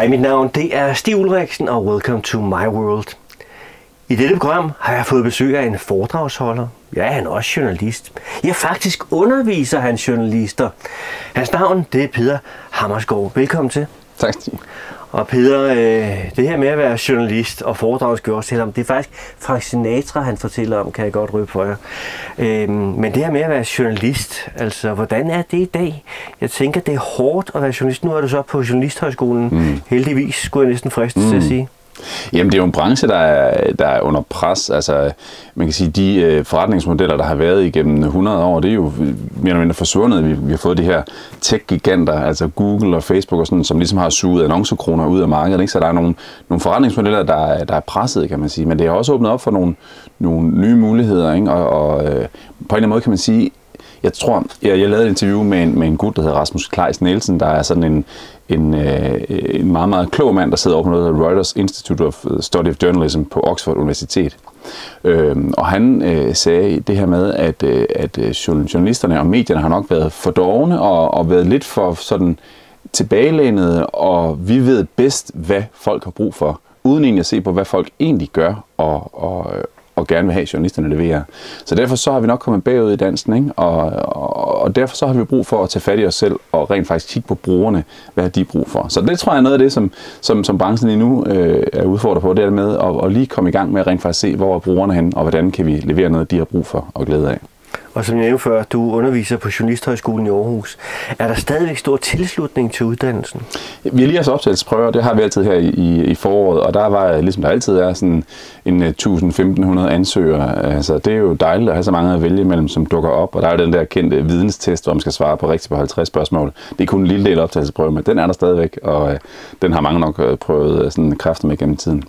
Hej, mit navn det er Stig Ulriksen, og welcome to my world. I dette program har jeg fået besøg af en foredragsholder. Ja, han er også journalist. Ja, faktisk underviser han journalister. Hans navn det er Peter Hammersgaard. Velkommen til. Tak, Stig. Og Peter, øh, det her med at være journalist og foredragsgør til ham, det er faktisk Frank Sinatra, han fortæller om, kan jeg godt røbe for jer. Øh, men det her med at være journalist, altså hvordan er det i dag? Jeg tænker, det er hårdt at være journalist. Nu er du så på Journalisthøjskolen. Mm. Heldigvis, skulle jeg næsten fristes mm. til at sige. Jamen, det er jo en branche, der er, der er under pres. Altså, man kan sige, de øh, forretningsmodeller, der har været igennem 100 år, det er jo mere eller mindre forsvundet. Vi, vi har fået de her tech-giganter, altså Google og Facebook og sådan, som ligesom har suget annoncekroner ud af markedet. Ikke? Så der er nogle, nogle forretningsmodeller, der, er, der er presset, kan man sige. Men det har også åbnet op for nogle, nogle nye muligheder. Ikke? Og, og øh, på en eller anden måde kan man sige, jeg tror, jeg, jeg lavede et interview med en, med en gut, der hedder Rasmus Kleis Nielsen, der er sådan en, en, øh, en meget, meget klog mand, der sidder over på noget, der Reuters Institute of Study of Journalism på Oxford Universitet. Øhm, og han øh, sagde det her med, at, øh, at øh, journalisterne og medierne har nok været for dovne og, og været lidt for sådan tilbagelænet, og vi ved bedst, hvad folk har brug for, uden egentlig at se på, hvad folk egentlig gør, og, og, og gerne vil have, at journalisterne leverer. Så derfor så har vi nok kommet bagud i dansen, ikke? Og, og, og derfor så har vi brug for at tage fat i os selv og rent faktisk kigge på brugerne, hvad har de brug for. Så det tror jeg er noget af det, som, som, som branchen lige nu øh, er udfordret på, det er med at, at lige komme i gang med at rent faktisk se, hvor er brugerne hen, og hvordan kan vi levere noget, de har brug for og glæde af. Og som jeg nævnte før, du underviser på Journalisthøjskolen i Aarhus. Er der stadigvæk stor tilslutning til uddannelsen? Vi har lige også optagelsesprøver, det har vi altid her i, i foråret, og der var, ligesom der altid er, sådan en øh, 1000-1500 ansøgere. Altså, det er jo dejligt at have så mange at vælge imellem, som dukker op, og der er jo den der kendte videnstest, hvor man skal svare på rigtigt på 50 spørgsmål. Det er kun en lille del optagelsesprøve, men den er der stadigvæk, og øh, den har mange nok øh, prøvet øh, sådan kræfter med gennem tiden.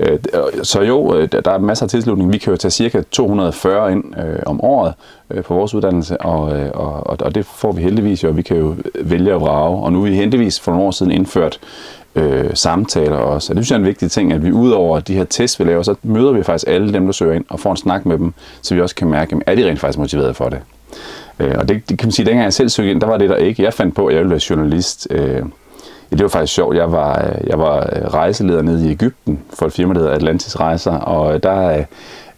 Øh, så jo, øh, der er masser af tilslutning. Vi kan jo tage cirka 240 ind øh, om året øh, på vores uddannelse, og, og, og det får vi heldigvis jo, vi kan jo vælge at vrage. Og nu er vi heldigvis for nogle år siden indført øh, samtaler også. Og det synes jeg er en vigtig ting, at vi udover de her tests, vi laver, så møder vi faktisk alle dem, der søger ind, og får en snak med dem, så vi også kan mærke, er de rent faktisk motiveret for det. Øh, og det, det kan man sige, dengang jeg selv søgte ind, der var det der ikke. Jeg fandt på, at jeg ville være journalist. Øh, Ja, det var faktisk sjovt. Jeg var, øh, jeg var øh, rejseleder nede i Ægypten for et firma, der hedder Atlantis Rejser, og øh, der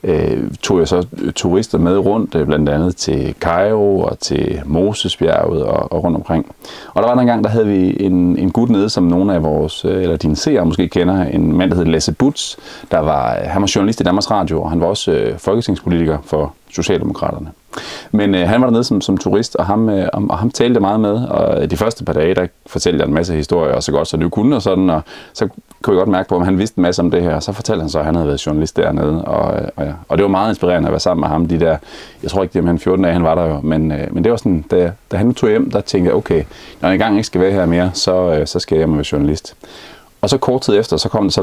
øh, tog jeg så turister med rundt, blandt andet til Cairo og til Mosesbjerget og, og rundt omkring. Og der var der en gang, der havde vi en, en gut nede, som nogle af vores, eller dine seere måske kender, en mand, der hed Lasse Butz, der var, han var journalist i Danmarks Radio, og han var også øh, folketingspolitiker for Socialdemokraterne. Men øh, han var dernede som, som turist, og ham, øh, og ham talte meget med, og øh, de første par dage, der fortalte jeg en masse historier, og så godt så nu kunne, og sådan, og så kunne jeg godt mærke på, at han vidste en masse om det her, og så fortalte han så, at han havde været journalist dernede, og, øh, og, ja. og det var meget inspirerende at være sammen med ham, de der, jeg tror ikke, det var 14 dage, han var der jo, men, øh, men det var sådan, da, da han tog hjem, der tænkte jeg, okay, når jeg engang ikke skal være her mere, så, øh, så skal jeg hjem og være journalist. Og så kort tid efter, så kom der så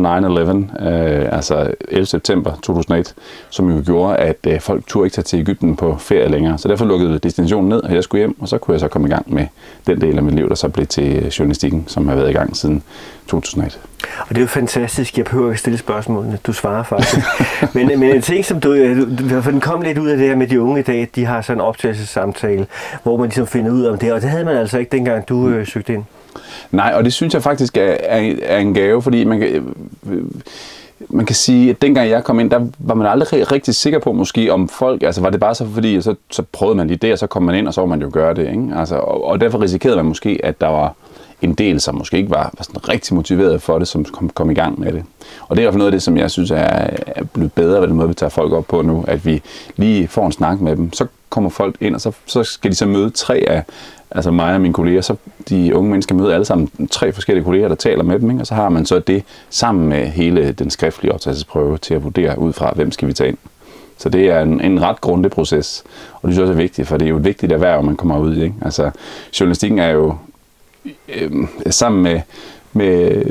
9-11, øh, altså 11. september 2001, som jo gjorde, at øh, folk turde ikke tage til Ægypten på ferie længere. Så derfor lukkede destinationen ned, og jeg skulle hjem, og så kunne jeg så komme i gang med den del af mit liv, der så blev til øh, journalistikken, som har været i gang siden 2001. Og det er jo fantastisk. Jeg behøver ikke stille spørgsmålene. Du svarer faktisk. men, men en ting, som øh, du, For den kom lidt ud af det her med de unge i dag, de har sådan en optagelsessamtale, hvor man ligesom finder ud af det, og det havde man altså ikke dengang du øh, søgte ind. Nej, og det synes jeg faktisk er, er, er en gave, fordi man kan, øh, man kan sige, at dengang jeg kom ind, der var man aldrig rigtig sikker på måske om folk, altså var det bare så fordi, så, så prøvede man lige det, og så kom man ind, og så var man jo gøre det. Ikke? Altså, og, og derfor risikerede man måske, at der var en del, som måske ikke var, var sådan rigtig motiveret for det, som kom, kom i gang med det. Og det er i hvert fald noget af det, som jeg synes er, er blevet bedre ved den måde, vi tager folk op på nu, at vi lige får en snak med dem. Så kommer folk ind, og så, så skal de så møde tre af, altså mig og mine kolleger, så de unge mennesker møder alle sammen tre forskellige kolleger, der taler med dem, ikke? og så har man så det sammen med hele den skriftlige optagelsesprøve til at vurdere ud fra, hvem skal vi tage ind. Så det er en, en ret grundig proces, og det synes jeg også er vigtigt, for det er jo et vigtigt erhverv, man kommer ud i. Ikke? Altså, journalistikken er jo øh, sammen med med,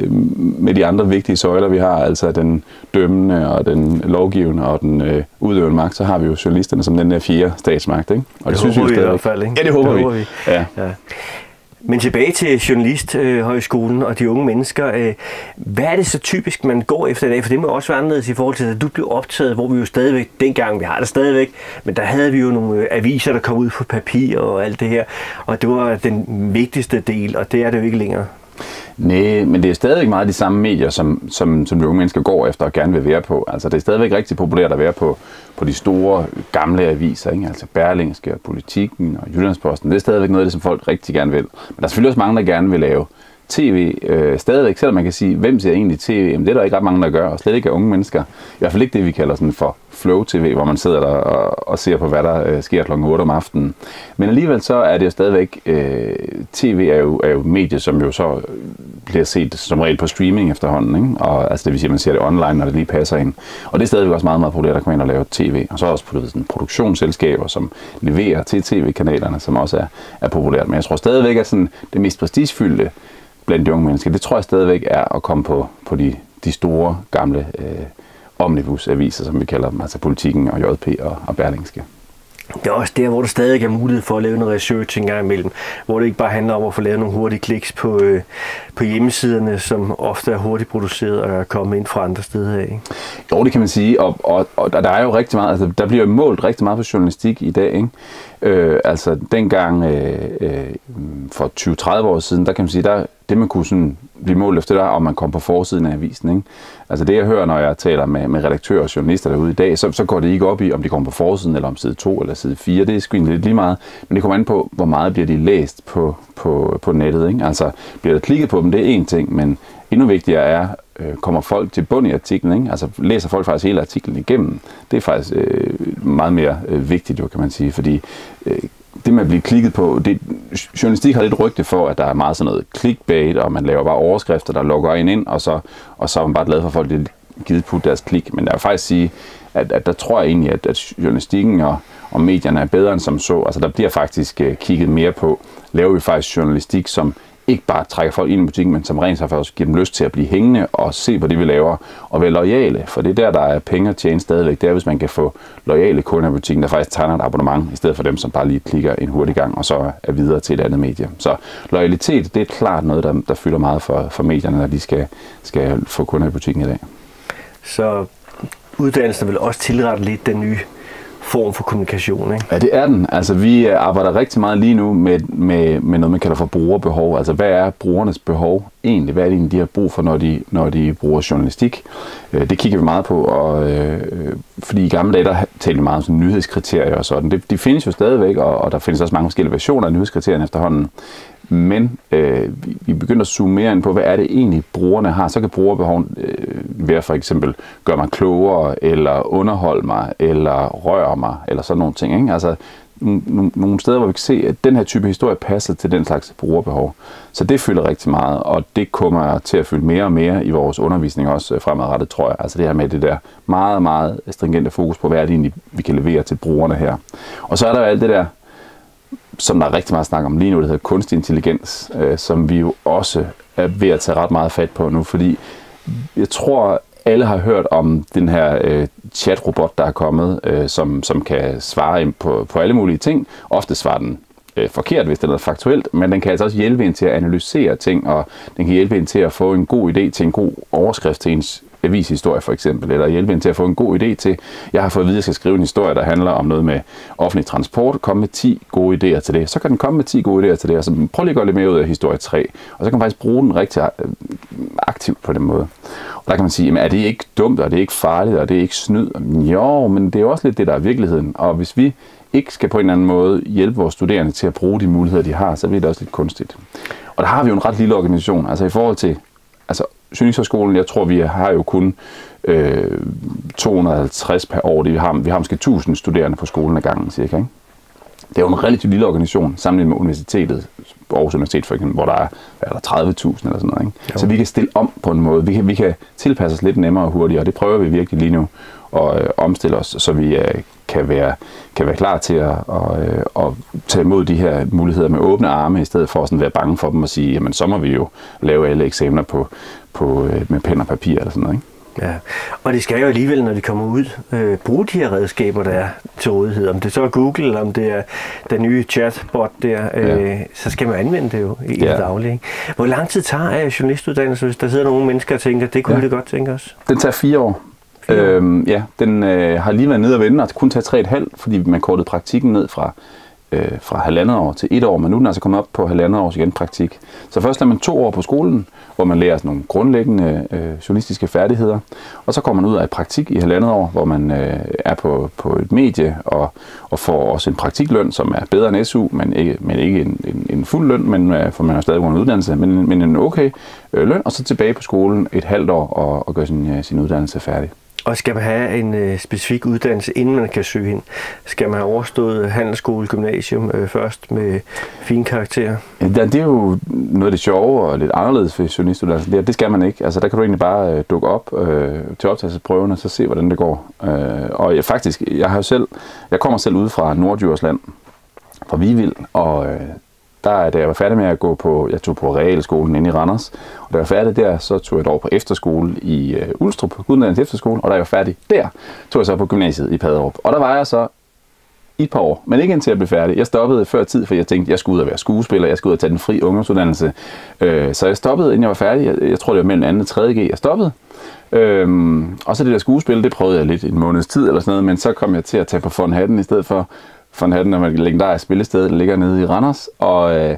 med de andre vigtige søjler, vi har, altså den dømmende og den lovgivende og den øh, udøvende magt, så har vi jo journalisterne som den der fjerde statsmagt. Ikke? Og det, det synes vi, vi i hvert fald. Ikke? Ja, det håber, det håber vi. vi. Ja. ja. Men tilbage til Journalisthøjskolen og de unge mennesker. Øh, hvad er det så typisk, man går efter i dag? For det må også være anderledes i forhold til, at du blev optaget, hvor vi jo stadigvæk, dengang vi har det stadigvæk, men der havde vi jo nogle øh, aviser, der kom ud på papir og alt det her. Og det var den vigtigste del, og det er det jo ikke længere. Nej, men det er stadigvæk meget de samme medier, som, som, som de unge mennesker går efter og gerne vil være på. Altså, det er stadigvæk rigtig populært at være på, på de store, gamle aviser, ikke? altså Berlingske og Politikken og Jyllandsposten. Det er stadigvæk noget af det, som folk rigtig gerne vil. Men der er selvfølgelig også mange, der gerne vil lave tv øh, stadigvæk, selvom man kan sige, hvem ser egentlig tv? Jamen, det er der ikke ret mange, der gør, og slet ikke unge mennesker. I hvert fald ikke det, vi kalder sådan for flow-tv, hvor man sidder der og, og ser på, hvad der øh, sker kl. 8 om aftenen. Men alligevel så er det jo stadigvæk, øh, tv er jo, er jo medie, som jo så bliver set som regel på streaming efterhånden, ikke? Og, altså det vil sige, at man ser det online, når det lige passer ind. Og det er stadigvæk også meget, meget populært at komme ind og lave tv. Og så er også på sådan, produktionsselskaber, som leverer til tv-kanalerne, som også er, er populært. Men jeg tror stadigvæk, at sådan, det mest prestigefyldte blandt de unge mennesker, det tror jeg stadigvæk er at komme på, på de, de store, gamle øh, omnibusaviser, som vi kalder dem, altså Politikken og JP og, og Berlingske. Det er også der, hvor der stadig er mulighed for at lave noget research en gang imellem, hvor det ikke bare handler om at få lavet nogle hurtige kliks på, øh, på hjemmesiderne, som ofte er hurtigt produceret og er kommet ind fra andre steder af. Jo, det kan man sige, og, og, og der er jo rigtig meget, altså der bliver jo målt rigtig meget på journalistik i dag, ikke? Øh, altså dengang øh, øh, for 20-30 år siden, der kan man sige, der, det man kunne sådan blive målt efter, der, om man kom på forsiden af avisen. Ikke? Altså det jeg hører, når jeg taler med, med redaktører og journalister derude i dag, så, så går det ikke op i, om de kommer på forsiden, eller om side 2 eller side 4. Det er sgu lidt lige meget. Men det kommer an på, hvor meget bliver de læst på, på, på nettet. Ikke? Altså bliver der klikket på dem, det er en ting, men endnu vigtigere er, øh, kommer folk til bund i artiklen, ikke? altså læser folk faktisk hele artiklen igennem. Det er faktisk øh, meget mere øh, vigtigt, jo, kan man sige, fordi øh, det med at blive klikket på, det, journalistik har lidt rygte for, at der er meget sådan noget clickbait, og man laver bare overskrifter, der lukker en ind, og så, og så er man bare glad for, at folk lidt givet på deres klik. Men jeg vil faktisk sige, at, at der tror jeg egentlig, at, at journalistikken og, og medierne er bedre end som så. Altså der bliver faktisk uh, kigget mere på, laver vi faktisk journalistik, som ikke bare trækker folk ind i butikken, men som rent faktisk giver dem lyst til at blive hængende og se på det, vi laver, og være lojale. For det er der, der er penge at tjene stadigvæk. Det er, hvis man kan få lojale kunder i butikken, der faktisk tegner et abonnement, i stedet for dem, som bare lige klikker en hurtig gang, og så er videre til et andet medie. Så loyalitet, det er klart noget, der, der fylder meget for, for medierne, når de skal, skal få kunder i butikken i dag. Så uddannelsen vil også tilrette lidt den nye form for kommunikation. Ikke? Ja, det er den. Altså, vi øh, arbejder rigtig meget lige nu med, med, med noget, man kalder for brugerbehov. Altså, hvad er brugernes behov egentlig? Hvad er det egentlig, de har brug for, når de, når de bruger journalistik? Øh, det kigger vi meget på, og, øh, fordi i gamle dage, der talte vi meget om sådan nyhedskriterier og sådan. Det, de findes jo stadigvæk, og, og der findes også mange forskellige versioner af nyhedskriterierne efterhånden. Men øh, vi begynder at zoome mere ind på, hvad er det egentlig brugerne har. Så kan brugerbehov øh, være for eksempel, gør mig klogere, eller underholde mig, eller røre mig, eller sådan nogle ting. Ikke? Altså nogle steder, hvor vi kan se, at den her type historie passer til den slags brugerbehov. Så det fylder rigtig meget, og det kommer til at fylde mere og mere i vores undervisning også øh, fremadrettet, tror jeg. Altså det her med det der meget, meget stringente fokus på, hvad er det egentlig, vi kan levere til brugerne her. Og så er der jo alt det der som der er rigtig meget snak om lige nu, det hedder kunstig intelligens, øh, som vi jo også er ved at tage ret meget fat på nu, fordi jeg tror, alle har hørt om den her øh, chatrobot, der er kommet, øh, som, som kan svare på, på alle mulige ting. Ofte svarer den øh, forkert, hvis det er faktuelt, men den kan altså også hjælpe en til at analysere ting, og den kan hjælpe en til at få en god idé til en god overskrift til ens avishistorie for eksempel, eller hjælpe hende til at få en god idé til, jeg har fået at vide, at jeg skal skrive en historie, der handler om noget med offentlig transport, kom med 10 gode idéer til det. Så kan den komme med 10 gode idéer til det, og så prøv lige at gøre lidt mere ud af historie 3, og så kan man faktisk bruge den rigtig øh, aktivt på den måde. Og der kan man sige, jamen, er det ikke dumt, og det er ikke farligt, og det er ikke snyd? Jo, men det er også lidt det, der er virkeligheden. Og hvis vi ikke skal på en eller anden måde hjælpe vores studerende til at bruge de muligheder, de har, så bliver det også lidt kunstigt. Og der har vi jo en ret lille organisation, altså i forhold til Journalisthøjskolen, jeg tror, vi har jo kun øh, 250 per år. Det, vi, har, vi har måske 1000 studerende på skolen ad gangen, cirka. Ikke? Det er jo en relativt lille organisation, sammenlignet med universitetet, Aarhus Universitet for eksempel, hvor der er, er der 30.000 eller sådan noget. Ikke? Så vi kan stille om på en måde. Vi kan, vi kan tilpasse os lidt nemmere og hurtigere, og det prøver vi virkelig lige nu at øh, omstille os, så vi øh, kan, være, kan være klar til at, og, øh, at tage imod de her muligheder med åbne arme, i stedet for at være bange for dem og sige, jamen så må vi jo lave alle eksamener på, på, øh, med pen og papir eller sådan noget. Ikke? Ja, og det skal jo alligevel, når de kommer ud, øh, bruge de her redskaber, der er til rådighed. Om det så er Google, eller om det er den nye chatbot der, øh, ja. så skal man anvende det jo i ja. det daglige. Hvor lang tid tager øh, journalistuddannelse, hvis der sidder nogle mennesker og tænker, det kunne ja. da godt tænke os? Den tager fire år. Fire år. Øhm, ja, den øh, har lige været nede og vende, og kun tager tre et halvt, fordi man kortede praktikken ned fra øh, fra halvandet år til et år, men nu er den altså kommet op på halvandet års igen praktik. Så først er man to år på skolen, hvor man lærer sådan nogle grundlæggende øh, journalistiske færdigheder, og så kommer man ud af praktik i halvandet år, hvor man øh, er på, på et medie og, og får også en praktikløn, som er bedre end SU, men ikke, men ikke en, en, en fuld løn, men, øh, for man har stadig en uddannelse, men, men en okay øh, løn, og så tilbage på skolen et halvt år og, og gøre sin, øh, sin uddannelse færdig. Og skal man have en øh, specifik uddannelse, inden man kan søge ind? Skal man have overstået handelsskole, gymnasium øh, først med fine karakterer? Ja, det er jo noget af det sjove og lidt anderledes for journalistuddannelsen. Det, det skal man ikke. Altså, der kan du egentlig bare øh, dukke op øh, til optagelsesprøven og så se, hvordan det går. Øh, og jeg, faktisk, jeg har jo selv, jeg kommer selv ud fra Nordjyrsland, fra Vivild, og øh, der, da jeg var færdig med at gå på, jeg tog på realskolen inde i Randers, og da jeg var færdig der, så tog jeg over på efterskole i øh, Ulstrup, Udenlandets Efterskole, og da jeg var færdig der, tog jeg så på gymnasiet i Paderup. Og der var jeg så i et par år, men ikke indtil jeg blev færdig. Jeg stoppede før tid, for jeg tænkte, jeg skulle ud og være skuespiller, jeg skulle ud og tage den fri ungdomsuddannelse. Øh, så jeg stoppede, inden jeg var færdig. Jeg, jeg tror, det var mellem 2. og 3. G, jeg stoppede. Øhm, og så det der skuespil, det prøvede jeg lidt en måneds tid eller sådan noget, men så kom jeg til at tage på Von Hatten i stedet for, von Hatten er et legendarisk spillested, der ligger nede i Randers, og, øh,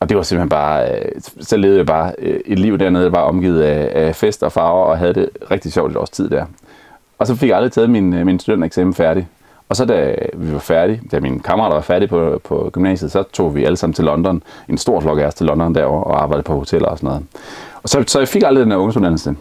og det var simpelthen bare, øh, så levede jeg bare øh, et liv dernede, der var omgivet af, af fest og farver, og havde det rigtig sjovt et års tid der. Og så fik jeg aldrig taget min, øh, min studentereksamen færdig. Og så da vi var færdige, da mine kammerater var færdige på, på gymnasiet, så tog vi alle sammen til London, en stor flok af os til London derovre, og arbejdede på hoteller og sådan noget. Og så, så jeg fik aldrig den her ungdomsuddannelse.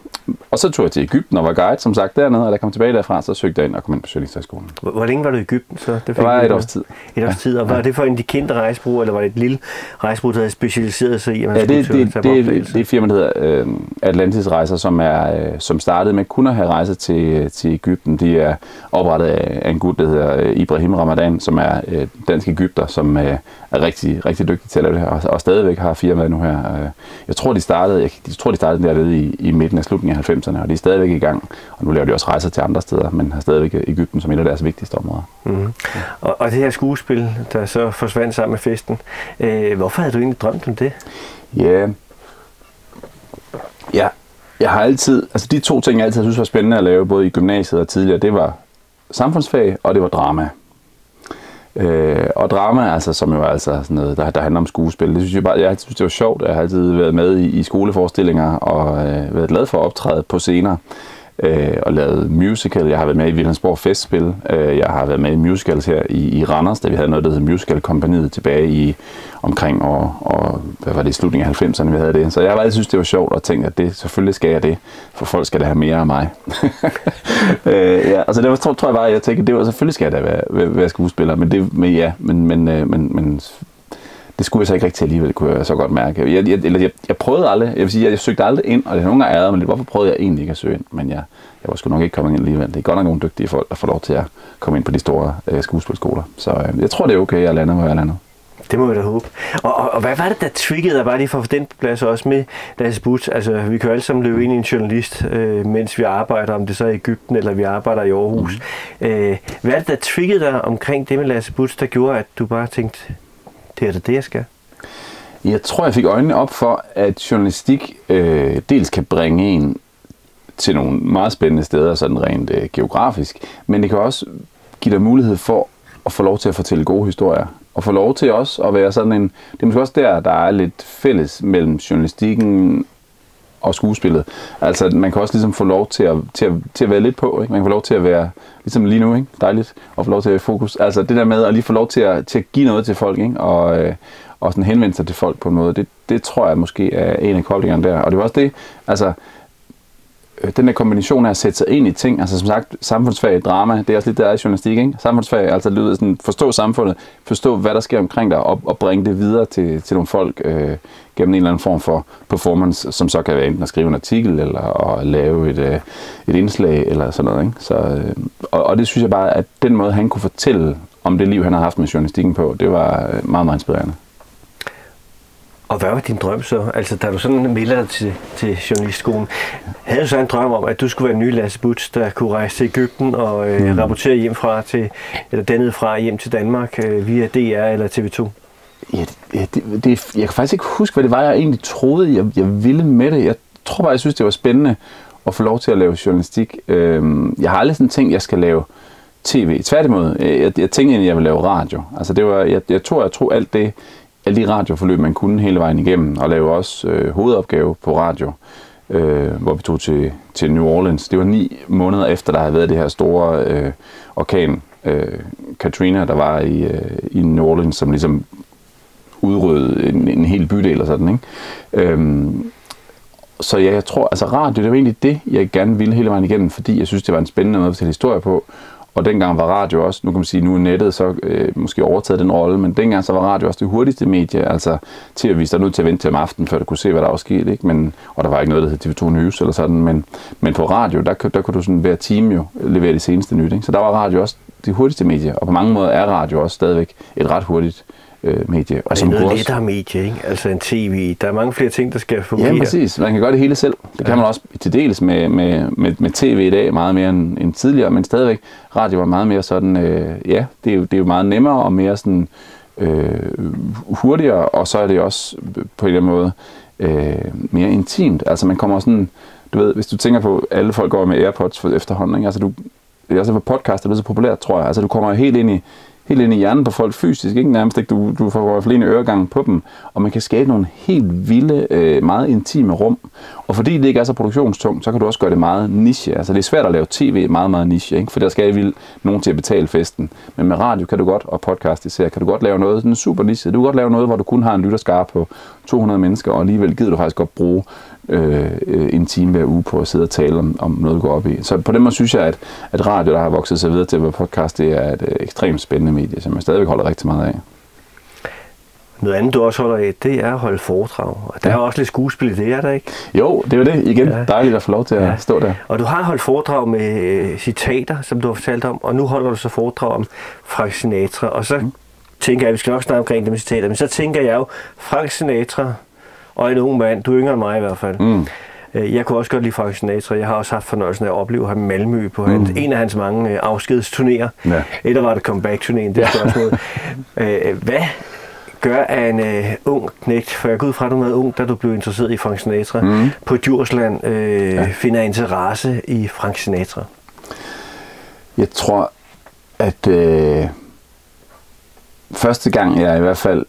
Og så tog jeg til Ægypten og var guide, som sagt, dernede, og da jeg kom tilbage derfra, så søgte jeg ind og kom ind på Journalisthøjskolen. Hvor, hvor længe var du i Ægypten så? Det, det var et års tid. Et års tid, og var ja. det for en de kendte rejsebrug, eller var det et lille rejsebrug, der havde specialiseret sig i, at man ja, det, det, det, det, det er et firma, der hedder øh, Atlantis Rejser, som, er, øh, som startede med kun at have rejser til, til Ægypten. De er oprettet af, en gut, der hedder øh, Ibrahim Ramadan, som er øh, dansk Ægypter, som øh, er rigtig, rigtig dygtig til at lave det her, og, og stadigvæk har firmaet nu her. Øh, jeg tror, de startede, jeg, jeg tror, de startede dernede i, i midten af slutningen af 90'erne, og de er stadigvæk i gang. Og nu laver de også rejser til andre steder, men har stadigvæk Ægypten som et af deres vigtigste områder. Mm-hmm. Og, og det her skuespil, der så forsvandt sammen med festen, øh, hvorfor havde du egentlig drømt om det? Ja, ja, jeg har altid, altså de to ting, jeg altid synes var spændende at lave, både i gymnasiet og tidligere, det var samfundsfag, og det var drama. Øh, og drama, altså, som jo er altså sådan noget, der, der handler om skuespil, det synes jeg bare, jeg synes, det var sjovt. Jeg har altid været med i, i skoleforestillinger og øh, været glad for at optræde på scener øh, og lavet musical. Jeg har været med i Vilhelmsborg Festspil. Øh, jeg har været med i musicals her i, i Randers, da vi havde noget, der hed Musical Kompaniet tilbage i omkring og, og hvad var det, i slutningen af 90'erne, vi havde det. Så jeg har altid synes, det var sjovt og tænkt, at det, selvfølgelig skal jeg det, for folk skal da have mere af mig. øh, ja, altså det var, tror, tror jeg bare, jeg tænkte, det var selvfølgelig skal jeg da være, være, være skuespiller, men det, men ja, men, men, øh, men, men det skulle jeg så ikke rigtig alligevel, kunne jeg så godt mærke. Jeg, jeg, eller jeg, jeg prøvede aldrig, jeg vil sige, jeg, jeg søgte aldrig ind, og det er nogle gange ærede mig lidt, hvorfor prøvede jeg egentlig ikke at søge ind? Men jeg, jeg var sgu nok ikke kommet ind alligevel. Det er godt nok nogle dygtige folk, der får lov til at komme ind på de store øh, skuespilskoler. Så øh, jeg tror, det er okay, at jeg lander, hvor jeg lander. Det må vi da håbe. Og, og, og hvad var det, der triggede dig bare lige for at få den på plads også med Lasse Butz? Altså, vi kan jo alle sammen løbe ind i en journalist, øh, mens vi arbejder, om det så er i Ægypten eller vi arbejder i Aarhus. Mm. Øh, hvad er det, der triggede dig omkring det med Lasse Butz, der gjorde, at du bare tænkte, det er det, det jeg skal? Jeg tror, jeg fik øjnene op for, at journalistik øh, dels kan bringe en til nogle meget spændende steder, sådan rent øh, geografisk, men det kan også give dig mulighed for at få lov til at fortælle gode historier, og få lov til også at være sådan en, det er måske også der, der er lidt fælles mellem journalistikken og skuespillet. Altså, man kan også ligesom få lov til at, til at, til at være lidt på, ikke? Man kan få lov til at være, ligesom lige nu, ikke? Dejligt, og få lov til at være i fokus. Altså, det der med at lige få lov til at, til at give noget til folk, ikke? Og, øh, og sådan henvende sig til folk på en måde, det, det tror jeg måske er en af koblingerne der. Og det var også det, altså, Øh, den der kombination af at sætte sig ind i ting, altså som sagt, samfundsfag, drama, det er også lidt der er i journalistik, ikke? Samfundsfag, altså lyder sådan, forstå samfundet, forstå, hvad der sker omkring dig, og, og bringe det videre til, til nogle folk øh, gennem en eller anden form for performance, som så kan være enten at skrive en artikel, eller at lave et, øh, et indslag, eller sådan noget, ikke? Så, øh, og, og det synes jeg bare, at den måde, han kunne fortælle om det liv, han har haft med journalistikken på, det var øh, meget, meget inspirerende. Og hvad var din drøm så? Altså, da du sådan melder dig til, til journalistskolen, havde du så en drøm om, at du skulle være en ny Lasse Butz, der kunne rejse til Ægypten og øh, mm. rapportere hjem fra til, eller dernede fra hjem til Danmark øh, via DR eller TV2? Ja, det, det, jeg kan faktisk ikke huske, hvad det var, jeg egentlig troede, jeg, jeg ville med det. Jeg tror bare, jeg synes, det var spændende at få lov til at lave journalistik. Øhm, jeg har aldrig sådan tænkt, jeg skal lave tv. Tværtimod, jeg, jeg tænkte egentlig, jeg ville lave radio. Altså det var, jeg, jeg tror, jeg tror alt det, alle de radioforløb, man kunne hele vejen igennem, og lave også øh, hovedopgave på radio, øh, hvor vi tog til, til New Orleans. Det var ni måneder efter, der havde været det her store øh, orkan, øh, Katrina, der var i, øh, i New Orleans, som ligesom udrydde en, en hel bydel og sådan, ikke? Øhm, så ja, jeg tror, altså radio, det var egentlig det, jeg gerne ville hele vejen igennem, fordi jeg synes, det var en spændende måde at fortælle historie på. Og dengang var radio også, nu kan man sige, nu er nettet så øh, måske overtaget den rolle, men dengang så var radio også det hurtigste medie, altså til at vise dig nødt til at vente til om aftenen, før du kunne se, hvad der var sket, ikke? Men, og der var ikke noget, der hed TV2 News eller sådan, men, men på radio, der, der kunne du sådan hver time jo levere det seneste nyt, ikke? Så der var radio også det hurtigste medie, og på mange måder er radio også stadigvæk et ret hurtigt øh, medie. Og det er noget lettere medie, ikke? Altså en tv. Der er mange flere ting, der skal fungere. Ja, præcis. Man kan gøre det hele selv. Det ja. kan man også til dels med, med, med, med tv i dag, meget mere end, end tidligere, men stadigvæk radio var meget mere sådan, øh, ja, det er, jo, det er jo meget nemmere og mere sådan øh, hurtigere, og så er det også på en eller anden måde øh, mere intimt. Altså man kommer sådan, du ved, hvis du tænker på, alle folk går med Airpods for efterhånden, ikke? altså du, det er også for podcast, det er så populært, tror jeg. Altså du kommer helt ind i helt ind i hjernen på folk fysisk, ikke nærmest ikke, du, du får i hvert fald en øregang på dem, og man kan skabe nogle helt vilde, øh, meget intime rum. Og fordi det ikke er så produktionstungt, så kan du også gøre det meget niche. Altså det er svært at lave tv meget, meget niche, ikke? for der skal vil nogen til at betale festen. Men med radio kan du godt, og podcast især, kan du godt lave noget sådan super niche. Du kan godt lave noget, hvor du kun har en lytterskare på 200 mennesker, og alligevel gider du faktisk godt bruge øh, en time hver uge på at sidde og tale om, om noget, du går op i. Så på den måde synes jeg, at, at radio, der har vokset sig videre til at være podcast, det er et øh, ekstremt spændende medie, som jeg stadigvæk holder rigtig meget af. Noget andet, du også holder af, det er at holde foredrag. Og der ja. er også lidt skuespil i det, er der ikke? Jo, det er jo det. Igen, ja. dejligt at få lov til at ja. stå der. Og du har holdt foredrag med øh, citater, som du har fortalt om, og nu holder du så foredrag om Frank Sinatra. Og så mm. tænker jeg, at vi skal nok snakke omkring det med citater, men så tænker jeg jo, Frank Sinatra og en ung mand, du er yngre end mig i hvert fald. Mm. Øh, jeg kunne også godt lide Frank Sinatra. Jeg har også haft fornøjelsen af at opleve ham i Malmø på mm. en af hans mange øh, afskedsturnéer. Ja. Et var det comeback-turnéen, det spørgsmål. øh, hvad gør at en uh, ung knægt, for jeg går ud fra, at du er ung, da du blev interesseret i Frank Sinatra, mm. på Djursland øh, ja. finder interesse i Frank Sinatra? Jeg tror, at øh, første gang jeg i hvert fald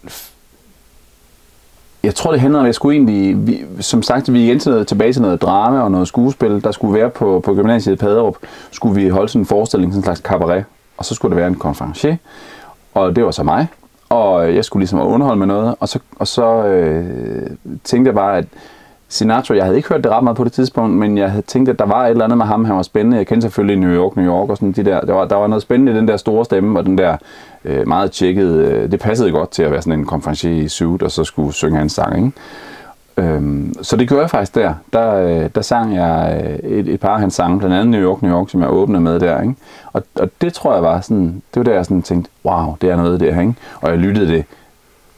jeg tror, det handlede om, at jeg skulle egentlig, vi, som sagt, vi igen til tilbage til noget drama og noget skuespil, der skulle være på, på gymnasiet i Paderup, skulle vi holde sådan en forestilling, sådan en slags cabaret, og så skulle der være en konferencier, og det var så mig, og jeg skulle ligesom underholde med noget, og så, og så øh, tænkte jeg bare, at Sinatra, jeg havde ikke hørt det ret meget på det tidspunkt, men jeg havde tænkt, at der var et eller andet med ham, han var spændende. Jeg kendte selvfølgelig New York, New York og sådan de der. Der var, der var noget spændende i den der store stemme, og den der øh, meget tjekket. Øh, det passede godt til at være sådan en konferencier i suit, og så skulle synge hans sang, ikke? Øhm, så det gjorde jeg faktisk der. Der, øh, der sang jeg øh, et, et par af hans sange, blandt andet New York, New York, som jeg åbnede med der. Ikke? Og, og det tror jeg var sådan, det var der jeg sådan tænkte, wow, det er noget der, ikke? Og jeg lyttede det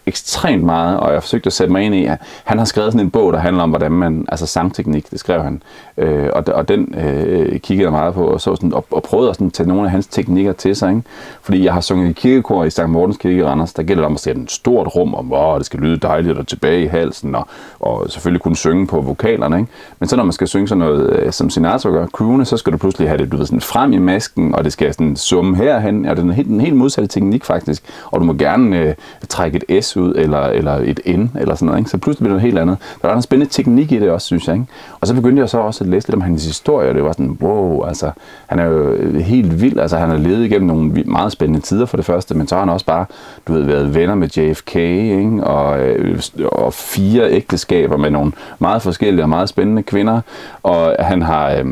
ekstremt meget, og jeg forsøgte at sætte mig ind i, at han har skrevet sådan en bog, der handler om, hvordan man, altså sangteknik, det skrev han, øh, og, og den øh, kiggede jeg meget på, og, så sådan, og, og prøvede at sådan, tage nogle af hans teknikker til sig, ikke? fordi jeg har sunget i kirkekor i St. Mortens Kirke i Randers, der gælder det om at sætte et stort rum, og wow, det skal lyde dejligt og tilbage i halsen, og, og selvfølgelig kunne synge på vokalerne, ikke? men så når man skal synge sådan noget, øh, som Sinatra gør, crooner, så skal du pludselig have det, du ved, sådan frem i masken, og det skal sådan summe herhen, og det er en helt, en helt modsatte teknik faktisk, og du må gerne øh, trække et S ud, eller, eller et N, eller sådan noget. Ikke? Så pludselig blev det noget helt andet. Der er en spændende teknik i det også, synes jeg. Ikke? Og så begyndte jeg så også at læse lidt om hans historie, og det var sådan, wow, altså, han er jo øh, helt vild. Altså, han har levet igennem nogle meget spændende tider for det første, men så har han også bare, du ved, været venner med JFK, ikke? Og, øh, og fire ægteskaber med nogle meget forskellige og meget spændende kvinder, og han har... Øh,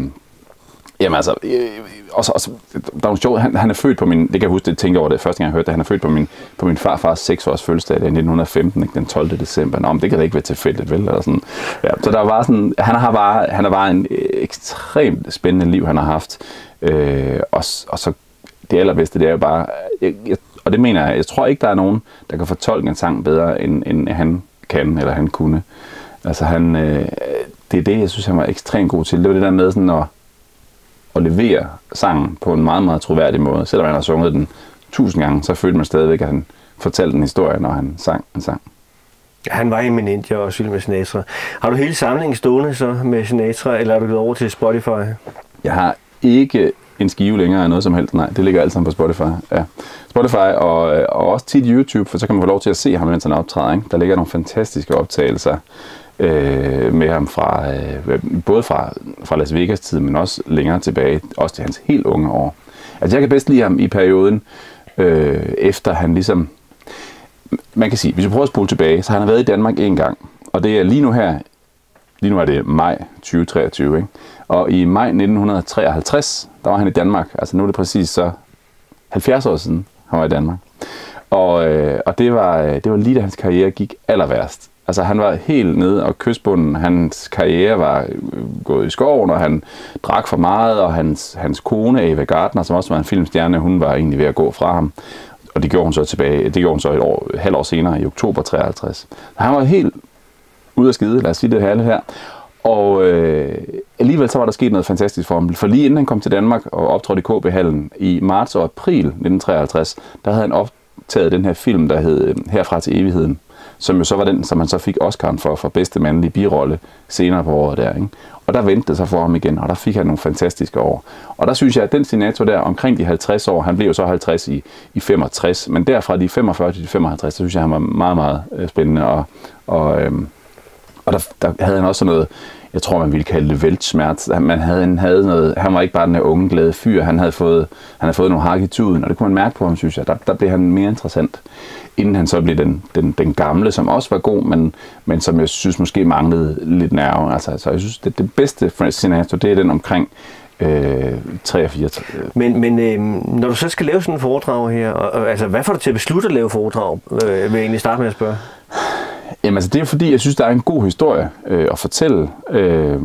Jamen altså, øh, øh, også, også, der er sjov, han, han er født på min, det kan jeg huske, det tænkte over det første gang jeg hørte det, han er født på min, på min farfars 6 års fødselsdag i 1915, ikke, den 12. december. Nå, men det kan da ikke være tilfældigt, vel? Eller sådan. Ja, så der var sådan, han har bare, han har bare en øh, ekstremt spændende liv, han har haft. Øh, og, og så det allerbedste, det er jo bare, jeg, jeg, og det mener jeg, jeg tror ikke, der er nogen, der kan fortolke en sang bedre, end, end han kan, eller han kunne. Altså han, øh, det er det, jeg synes, han var ekstremt god til. Det var det der med sådan at, at levere sangen på en meget, meget troværdig måde. Selvom han har sunget den tusind gange, så følte man stadigvæk, at han fortalte en historie, når han sang en sang. Han var eminent, jeg også med Sinatra. Har du hele samlingen stående så med Sinatra, eller er du gået over til Spotify? Jeg har ikke en skive længere af noget som helst. Nej, det ligger alt sammen på Spotify. Ja. Spotify og, og også tit YouTube, for så kan man få lov til at se ham, mens han optræder. Ikke? Der ligger nogle fantastiske optagelser øh, med ham fra øh, både fra, fra Las Vegas tid, men også længere tilbage, også til hans helt unge år. Altså jeg kan bedst lide ham i perioden, øh, efter han ligesom, man kan sige, hvis vi prøver at spole tilbage, så han har været i Danmark en gang, og det er lige nu her, lige nu er det maj 2023, ikke? og i maj 1953, der var han i Danmark, altså nu er det præcis så 70 år siden, han var i Danmark. Og, øh, og det, var, øh, det var lige da hans karriere gik aller værst. Altså han var helt nede og kystbunden. Hans karriere var øh, gået i skoven, og han drak for meget, og hans, hans kone, Ava Gardner, som også var en filmstjerne, hun var egentlig ved at gå fra ham. Og det gjorde hun så tilbage, det gjorde hun så et år, et halvt år senere, i oktober 53. Han var helt ude af skide, lad os sige det her. her. Og øh, alligevel så var der sket noget fantastisk for ham. For lige inden han kom til Danmark og optrådte i KB-hallen i marts og april 1953, der havde han optaget den her film, der hed øh, Herfra til evigheden som jo så var den, som han så fik Oscar'en for, for bedste mandlige birolle senere på året der. Ikke? Og der vendte det sig for ham igen, og der fik han nogle fantastiske år. Og der synes jeg, at den senator der omkring de 50 år, han blev jo så 50 i, i 65, men derfra de 45 til de 55, så synes jeg, han var meget, meget øh, spændende. Og, og, øhm, og der, der havde han også sådan noget, jeg tror, man ville kalde det væltsmert. Man havde, han, havde noget, han var ikke bare den unge, glade fyr. Han havde fået, han havde fået nogle hak i tuden, og det kunne man mærke på ham, synes jeg. Der, der blev han mere interessant inden han så blev den, den, den gamle, som også var god, men, men som jeg synes måske manglede lidt nerve. Altså, så jeg synes, det, det bedste Frank Sinatra, det er den omkring øh, 83. Men, men øh, når du så skal lave sådan en foredrag her, og, og, altså, hvad får du til at beslutte at lave foredrag? Øh, vil jeg egentlig starte med at spørge. Jamen altså, det er fordi, jeg synes, der er en god historie øh, at fortælle. Øh,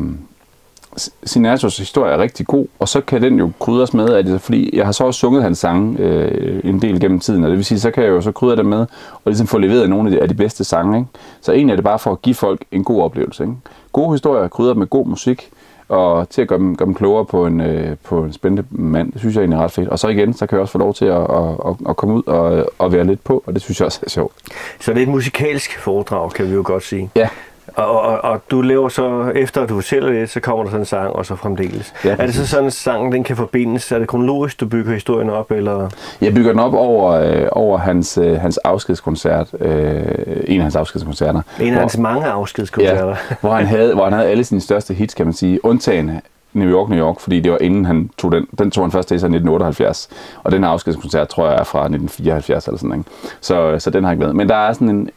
Sinatros historie er rigtig god, og så kan den jo krydres med, at det, fordi jeg har så også sunget hans sange øh, en del gennem tiden, og det vil sige, så kan jeg jo så krydre det med, og ligesom få leveret nogle af de, af de bedste sange. Ikke? Så egentlig er det bare for at give folk en god oplevelse. Ikke? Gode historier krydret med god musik, og til at gøre dem, gøre dem klogere på en, øh, på en spændende mand. Det synes jeg egentlig er ret fedt. Og så igen, så kan jeg også få lov til at, at, at, at komme ud og, og være lidt på, og det synes jeg også er sjovt. Så det er et musikalsk foredrag, kan vi jo godt sige. Ja, Og, og, og du lever så, efter at du fortæller det, så kommer der sådan en sang, og så fremdeles. Ja, er det så sådan, at sangen den kan forbindes? Er det kronologisk, du bygger historien op, eller? Jeg bygger den op over, øh, over hans, øh, hans afskedskoncert, øh, en af hans afskedskoncerter. En af hvor- hans mange afskedskoncerter. Ja, hvor han, havde, hvor han havde alle sine største hits, kan man sige, undtagen New York, New York, fordi det var inden han tog den. Den tog han først til sig i 1978, og den afskedskoncert tror jeg er fra 1974 eller sådan noget. Så, så den har jeg ikke med. Men der er sådan en,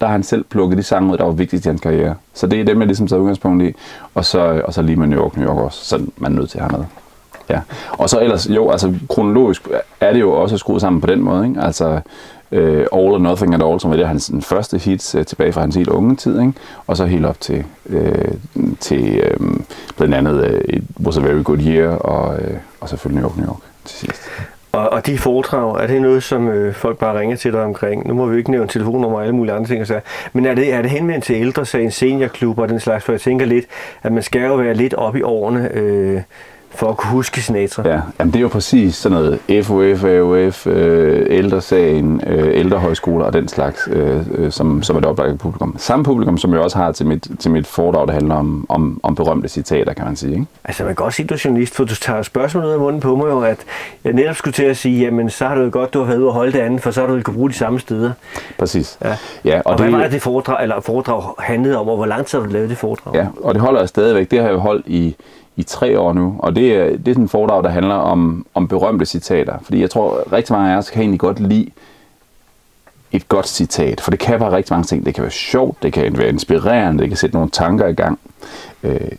der har han selv plukket de sange ud, der var vigtigst i hans karriere. Så det er dem, jeg ligesom tager udgangspunkt i. Og så, og så lige med New York, New York også. Så man er nødt til at have med. Ja. Og så ellers, jo, altså kronologisk er det jo også skruet sammen på den måde. Ikke? Altså øh, All or Nothing at All, som var det hans den første hits øh, tilbage fra hans helt unge tid. Ikke? Og så helt op til, øh, til øh, blandt andet øh, It Was a Very Good Year og, øh, og selvfølgelig New York, New York til sidst. Og, og de foredrag, er det noget, som øh, folk bare ringer til dig omkring? Nu må vi ikke nævne telefonnummer og alle mulige andre ting. Så. Men er det, er det henvendt til ældre sagen, seniorklubber og den slags? For jeg tænker lidt, at man skal jo være lidt op i årene øh, for at kunne huske Sinatra. Ja, jamen det er jo præcis sådan noget FOF, AOF, øh, ældresagen, øh, ældrehøjskoler og den slags, øh, øh, som, som er det oplagte publikum. Samme publikum, som jeg også har til mit, til mit foredrag, der handler om, om, om berømte citater, kan man sige. Ikke? Altså man kan godt sige, at du er journalist, for du tager spørgsmål ud af munden på mig jo, at jeg netop skulle til at sige, jamen så har du jo godt, du har været ude og holde det andet, for så har du jo kunne bruge de samme steder. Præcis. Ja. Ja, Og, og hvad var det, det foredrag, eller foredrag handlede om, og hvor lang tid har du lavet det foredrag? Ja, og det holder jeg stadigvæk. Det har jeg holdt i, i tre år nu, og det er, det er sådan en foredrag, der handler om, om berømte citater. Fordi jeg tror, rigtig mange af os kan egentlig godt lide et godt citat, for det kan være rigtig mange ting. Det kan være sjovt, det kan være inspirerende, det kan sætte nogle tanker i gang. Øh,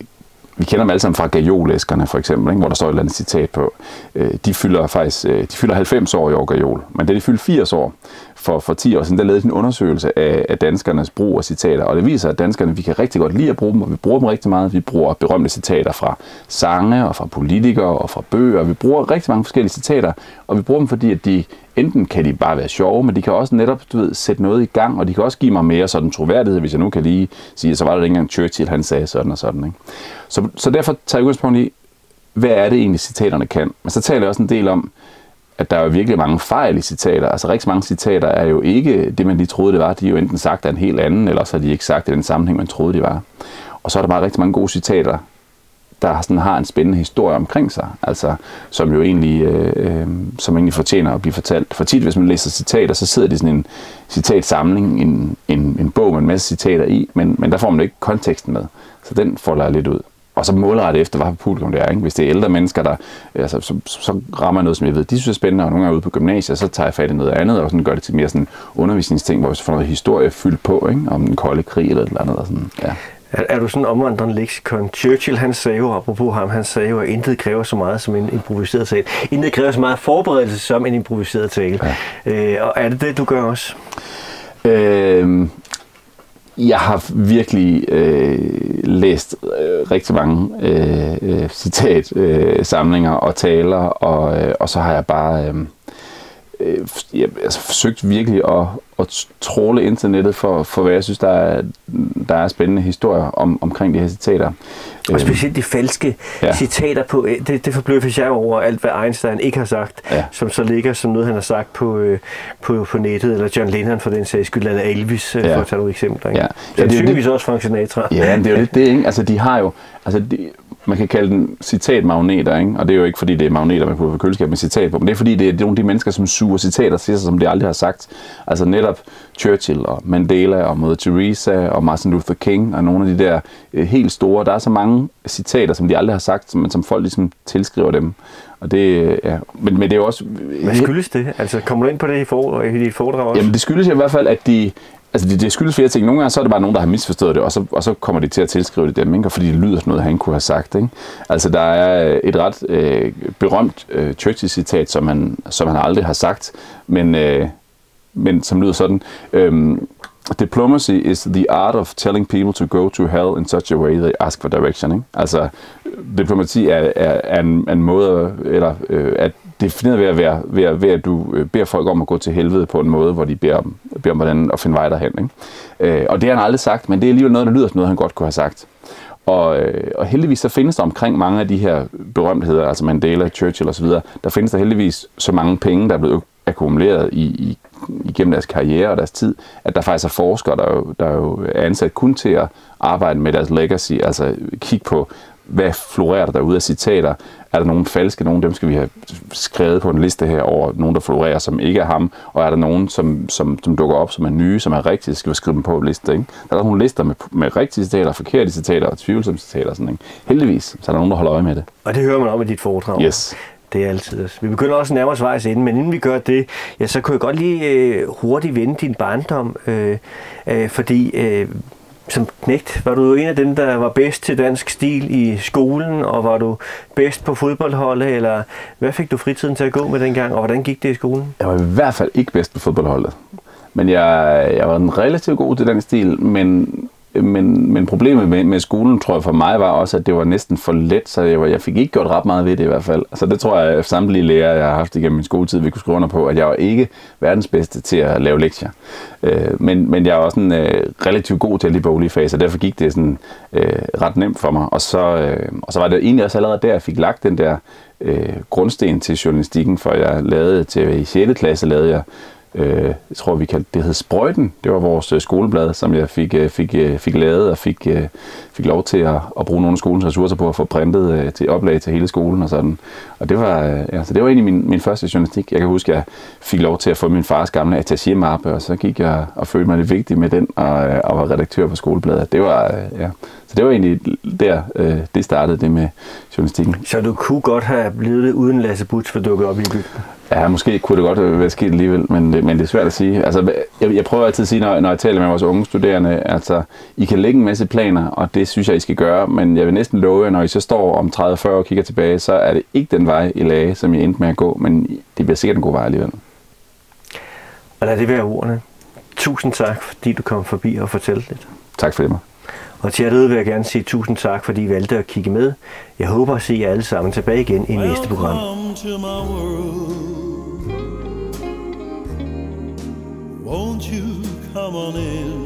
vi kender dem alle sammen fra gajolæskerne for eksempel, ikke? hvor der står et eller andet citat på. Øh, de fylder faktisk øh, de fylder 90 år i år gajol, men da de fyldte 80 år for, for 10 år siden, der lavede en undersøgelse af, af danskernes brug af citater, og det viser, at danskerne, vi kan rigtig godt lide at bruge dem, og vi bruger dem rigtig meget. Vi bruger berømte citater fra sange og fra politikere og fra bøger. Vi bruger rigtig mange forskellige citater, og vi bruger dem, fordi at de enten kan de bare være sjove, men de kan også netop du ved, sætte noget i gang, og de kan også give mig mere sådan troværdighed, hvis jeg nu kan lige sige, så var det engang Churchill, han sagde sådan og sådan. Ikke? Så, så derfor tager jeg udgangspunkt i, hvad er det egentlig, citaterne kan? Men så taler jeg også en del om, at der er jo virkelig mange fejl i citater. Altså rigtig mange citater er jo ikke det, man lige troede, det var. De er jo enten sagt af en helt anden, eller så har de ikke sagt i den sammenhæng, man troede, de var. Og så er der bare rigtig mange gode citater, der sådan har en spændende historie omkring sig, altså som jo egentlig, øh, øh, som egentlig fortjener at blive fortalt. For tit, hvis man læser citater, så sidder det sådan en citatsamling, en, en, en bog med en masse citater i, men, men der får man ikke konteksten med. Så den folder jeg lidt ud og så målrette efter, hvad publikum det er. Ikke? Hvis det er ældre mennesker, der, altså, så, så rammer noget, som jeg ved, de synes er spændende, og nogle gange ude på gymnasiet, så tager jeg fat i noget andet, og sådan gør det til mere sådan undervisningsting, hvor vi får noget historie fyldt på, ikke? om den kolde krig eller et eller andet. Og sådan, ja. Er, er du sådan en omvandrende leksikon? Churchill, han sagde jo, apropos ham, han sagde jo, at intet kræver så meget som en improviseret tale. Intet kræver så meget forberedelse som en improviseret tale. Ja. Øh, og er det det, du gør også? Øh, jeg har virkelig øh, læst øh, rigtig mange øh, øh, citatsamlinger øh, og taler, og, øh, og så har jeg bare øh, øh, jeg, altså, forsøgt virkelig at, at tråle internettet for, for hvad jeg synes, der er, der er spændende historier om, omkring de her citater. Og specielt de falske ja. citater på, øh, det, det forbløffes jeg over alt, hvad Einstein ikke har sagt, ja. som så ligger som noget, han har sagt på, øh, på, på nettet, eller John Lennon for den sags skyld, eller Elvis, øh, ja. for at tage nogle eksempler. Ikke? Ja. Ja, det er jo også Frank Sinatra. Ja, det er jo lidt det, ikke? Altså, de har jo, altså, de, man kan kalde den citatmagneter, ikke? og det er jo ikke fordi, det er magneter, man putter på køleskab med citat på, men det er fordi, det er nogle af de mennesker, som suger citater til sig, som de aldrig har sagt. Altså netop Churchill og Mandela og Mother Teresa og Martin Luther King og nogle af de der øh, helt store. Der er så mange citater, som de aldrig har sagt, men som folk ligesom tilskriver dem. Og det, ja. men, men det er jo også... Hvad skyldes det? Altså, kommer du ind på det i, for, i dit foredrag også? Jamen, det skyldes i hvert fald, at de, Altså det, det skyldes flere ting. Nogle gange så er det bare nogen, der har misforstået det, og så, og så kommer de til at tilskrive det dem, ikke? fordi det lyder som noget, han kunne have sagt. Ikke? Altså der er et ret øh, berømt øh, Churchill-citat, som han, som han aldrig har sagt, men, øh, men som lyder sådan. Øh, Diplomacy is the art of telling people to go to hell in such a way they ask for direction. Ikke? Altså, diplomati er, er, er en, en måde, eller øh, at defineret ved at, være, ved, at, ved at du øh, beder folk om at gå til helvede på en måde, hvor de beder om, beder om hvordan at finde vej derhen. Ikke? Øh, og det har han aldrig sagt, men det er alligevel noget, der lyder som noget, han godt kunne have sagt. Og, øh, og heldigvis så findes der omkring mange af de her berømtheder, altså Mandela, Churchill osv., der findes der heldigvis så mange penge, der er blevet akkumuleret i, i, igennem deres karriere og deres tid, at der faktisk er forskere, der jo, der jo er ansat kun til at arbejde med deres legacy, altså kigge på, hvad florerer der derude af citater? Er der nogen falske? Nogen dem skal vi have skrevet på en liste her over nogen, der florerer, som ikke er ham. Og er der nogen, som, som, som dukker op, som er nye, som er rigtige, skal vi skrive dem på en liste. Ikke? Der er nogle lister med, med rigtige citater, forkerte citater og tvivlsomme citater. Sådan, ikke? Heldigvis, så er der nogen, der holder øje med det. Og det hører man om i dit foredrag. Yes. Det er altid. Vi begynder også nærmere vejs inden, men inden vi gør det, ja, så kunne jeg godt lige øh, hurtigt vende din barndom, øh, øh, fordi øh, som knægt var du en af dem, der var bedst til dansk stil i skolen, og var du bedst på fodboldholdet, eller hvad fik du fritiden til at gå med dengang, og hvordan gik det i skolen? Jeg var i hvert fald ikke bedst på fodboldholdet. Men jeg, jeg var en relativt god til den stil, men Øh, men, men problemet med, med skolen, tror jeg for mig, var også, at det var næsten for let, så jeg, var, jeg fik ikke gjort ret meget ved det i hvert fald. Så det tror jeg, at samtlige lærere, jeg har haft igennem min skoletid, vi kunne skrive under på, at jeg var ikke verdens bedste til at lave lektier. Øh, men, men jeg var også en, øh, relativt god til at de boglige faser, derfor gik det sådan, øh, ret nemt for mig. Og så, øh, og så var det egentlig også allerede der, jeg fik lagt den der øh, grundsten til journalistikken, for jeg lavede til i 6. klasse, lavede jeg øh, jeg tror vi kaldte det hed Sprøjten. Det var vores øh, skoleblad, som jeg fik, øh, fik, øh, fik lavet og fik, øh, fik lov til at, at bruge nogle af skolens ressourcer på at få printet øh, til oplag til hele skolen og sådan. Og det var, øh, ja, så det var egentlig min, min første journalistik. Jeg kan huske, at jeg fik lov til at få min fars gamle attaché-mappe, og så gik jeg og følte mig lidt vigtig med den og, øh, og var redaktør på skolebladet. Det var, øh, ja. Så det var egentlig der, øh, det startede det med journalistikken. Så du kunne godt have blevet det uden Lasse Butz for dukket op i bygden? Ja, måske kunne det godt være sket alligevel, men, men det er svært at sige. Altså, jeg, jeg prøver altid at sige, når, når jeg taler med vores unge studerende, altså, I kan lægge en masse planer, og det synes jeg, I skal gøre, men jeg vil næsten love jer, når I så står om 30-40 år og kigger tilbage, så er det ikke den vej, I lagde, som I endte med at gå, men det bliver sikkert en god vej alligevel. Og lad det være ordene. Tusind tak, fordi du kom forbi og fortalte lidt. Tak for det, mig. Og til jer vil jeg gerne sige tusind tak, fordi I valgte at kigge med. Jeg håber at se jer alle sammen tilbage igen i næste program. Won't you come on in?